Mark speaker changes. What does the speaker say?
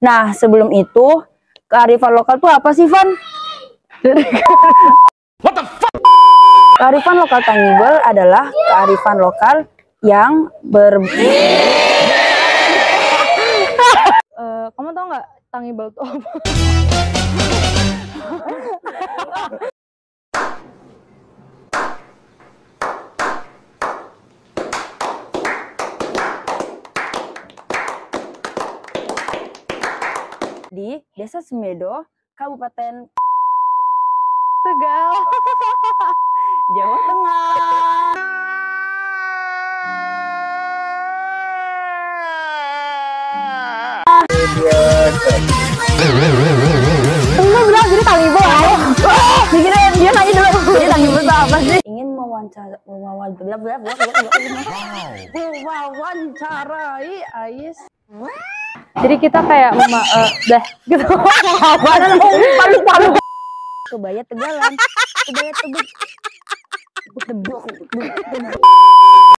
Speaker 1: Nah, sebelum itu, kearifan lokal tuh apa sih, Van?
Speaker 2: What the fuck?
Speaker 1: Kearifan lokal tangible adalah kearifan lokal yang ber... Eh, kamu tau nggak tangible itu apa? Di Desa Semedo, Kabupaten Tegal, Jawa Tengah. Enggak bilang jadi tangible ayo. Dikira dia nanya dulu. Jadi itu apa sih? Ingin mewawancara mewawancarai mewawancarai Ais. Jadi kita kayak mema eh, dah gitu. Palu palu. Kebaya Tegalan. Kebaya. Tebet.